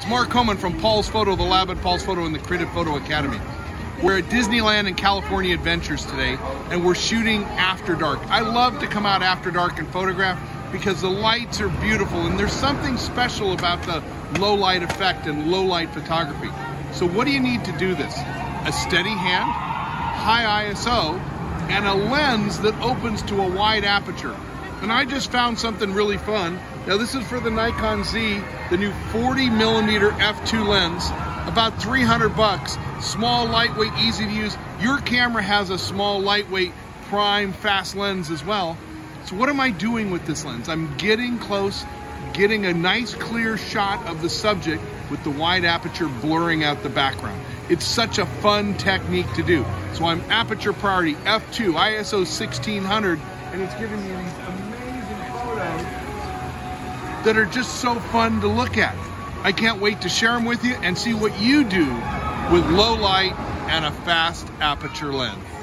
it's Mark Homan from Paul's Photo, the lab at Paul's Photo and the Creative Photo Academy. We're at Disneyland and California Adventures today, and we're shooting after dark. I love to come out after dark and photograph because the lights are beautiful, and there's something special about the low light effect and low light photography. So what do you need to do this? A steady hand, high ISO, and a lens that opens to a wide aperture. And I just found something really fun. Now this is for the Nikon Z, the new 40 millimeter f2 lens, about 300 bucks. Small, lightweight, easy to use. Your camera has a small, lightweight, prime, fast lens as well. So what am I doing with this lens? I'm getting close, getting a nice clear shot of the subject with the wide aperture blurring out the background. It's such a fun technique to do. So I'm aperture priority f2, ISO 1600, and it's giving me these amazing photos that are just so fun to look at. I can't wait to share them with you and see what you do with low light and a fast aperture lens.